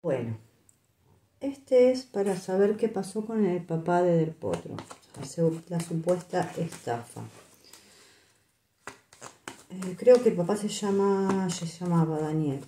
Bueno, este es para saber qué pasó con el papá de Del Potro, la supuesta estafa. Eh, creo que el papá se llama, se llamaba Daniel.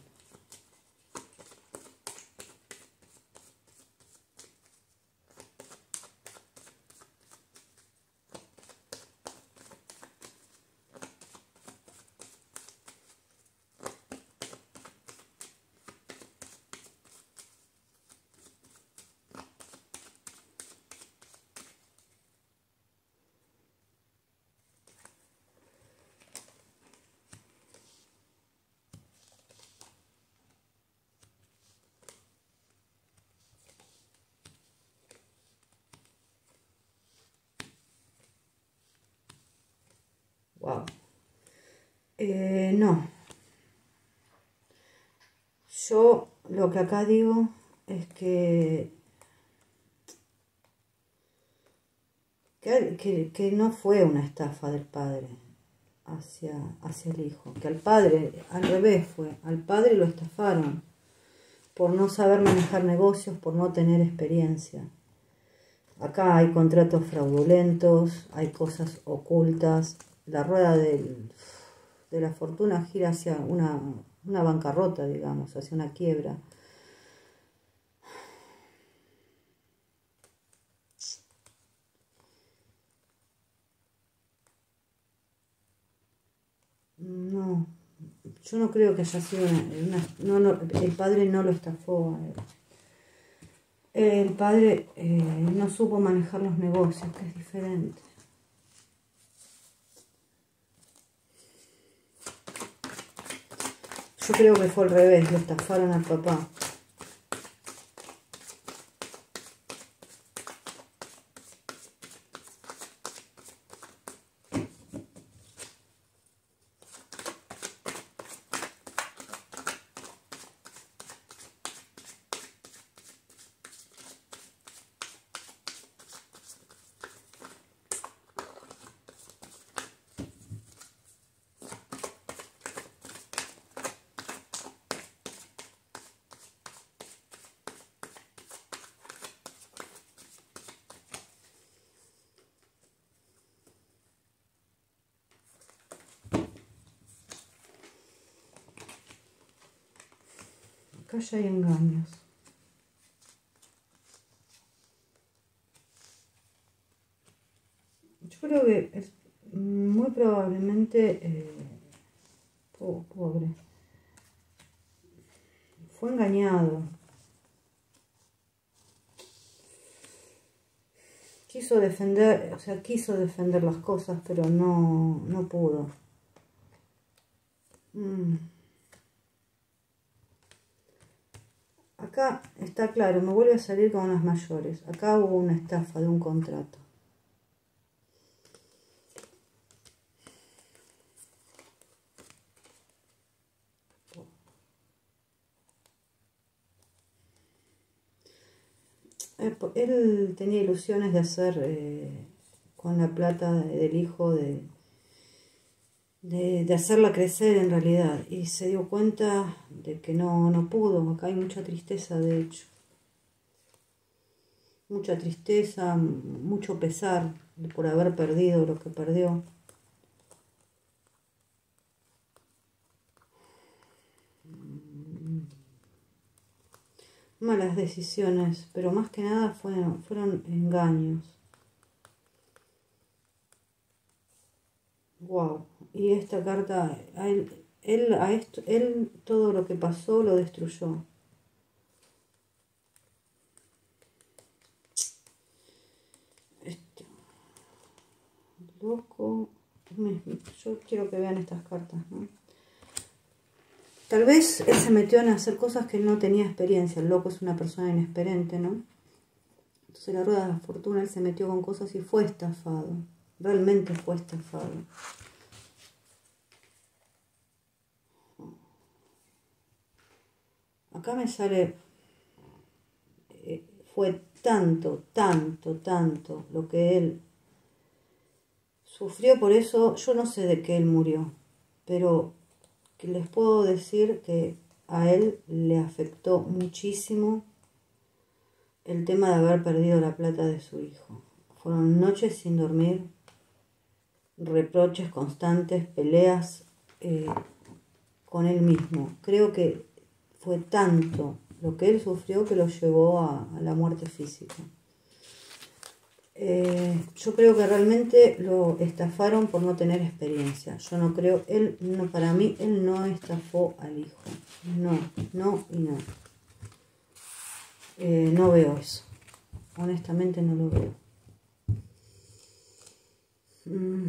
Eh, no. Yo lo que acá digo es que, que, que, no fue una estafa del padre hacia, hacia el hijo, que al padre al revés fue, al padre lo estafaron por no saber manejar negocios, por no tener experiencia. Acá hay contratos fraudulentos, hay cosas ocultas, la rueda de la fortuna gira hacia una, una bancarrota, digamos, hacia una quiebra. No, yo no creo que haya sido una, no, no, el padre no lo estafó. El padre eh, no supo manejar los negocios, que es diferente. Yo creo que fue al revés, lo estafaron al papá. Ya hay engaños. Yo creo que es muy probablemente, eh, pobre, fue engañado. Quiso defender, o sea, quiso defender las cosas, pero no, no pudo. Mm. Acá está claro, me vuelve a salir con unas mayores. Acá hubo una estafa de un contrato. Eh, él tenía ilusiones de hacer eh, con la plata del hijo de, de, hacerla crecer en realidad y se dio cuenta de que no, no pudo, acá hay mucha tristeza de hecho, mucha tristeza, mucho pesar por haber perdido lo que perdió. Malas decisiones, pero más que nada fueron, fueron engaños. Wow y esta carta, él, él, a esto, él todo lo que pasó lo destruyó. Esto. Loco. Yo quiero que vean estas cartas. Tal vez él se metió en hacer cosas que no tenía experiencia. El loco es una persona inexperente, ¿no? Entonces la rueda de la fortuna, él se metió con cosas y fue estafado. Realmente fue estafado. acá me sale, eh, fue tanto, tanto, tanto lo que él sufrió por eso, yo no sé de qué él murió, pero les puedo decir que a él le afectó muchísimo el tema de haber perdido la plata de su hijo. Fueron noches sin dormir, reproches constantes, peleas eh, con él mismo. Creo que fue tanto lo que él sufrió que lo llevó a, la muerte física. Eh, yo creo que realmente lo estafaron por no tener experiencia. Yo no creo, él no, para mí, él no estafó al hijo. No, no y no. Eh, no veo eso. Honestamente no lo veo. Mm.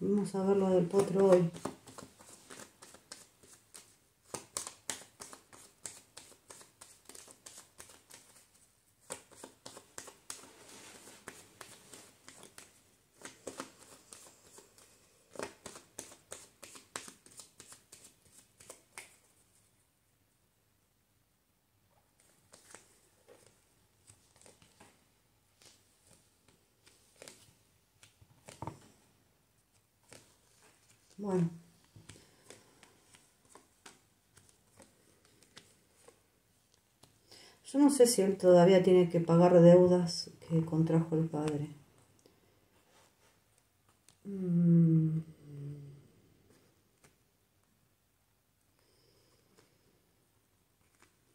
Vamos a ver lo del potro hoy. Bueno. Yo no sé si él todavía tiene que pagar deudas que contrajo el padre. Mm.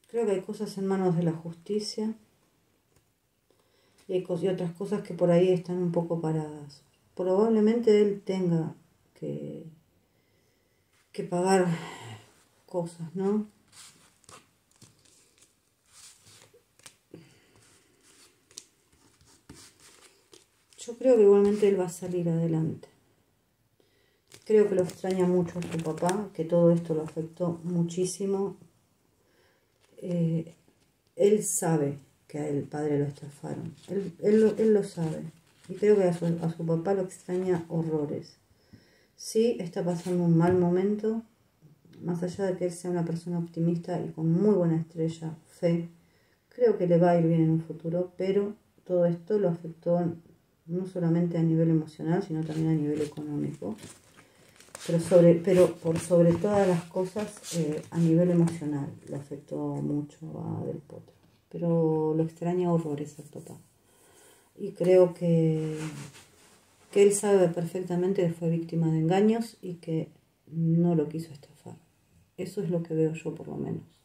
Creo que hay cosas en manos de la justicia y hay otras cosas que por ahí están un poco paradas. Probablemente él tenga que que pagar cosas, ¿no? Yo creo que igualmente él va a salir adelante. Creo que lo extraña mucho a su papá, que todo esto lo afectó muchísimo. Eh, él sabe que a el padre lo estafaron. Él, lo, sabe. Y creo que a su, a su papá lo extraña horrores sí está pasando un mal momento, más allá de que él sea una persona optimista y con muy buena estrella, fe, creo que le va a ir bien en un futuro, pero todo esto lo afectó no solamente a nivel emocional, sino también a nivel económico, pero, sobre, pero por sobre todas las cosas eh, a nivel emocional le afectó mucho a Del Potro, pero lo extraña horrores al papá. Y creo que él sabe perfectamente que fue víctima de engaños y que no lo quiso estafar. Eso es lo que veo yo por lo menos.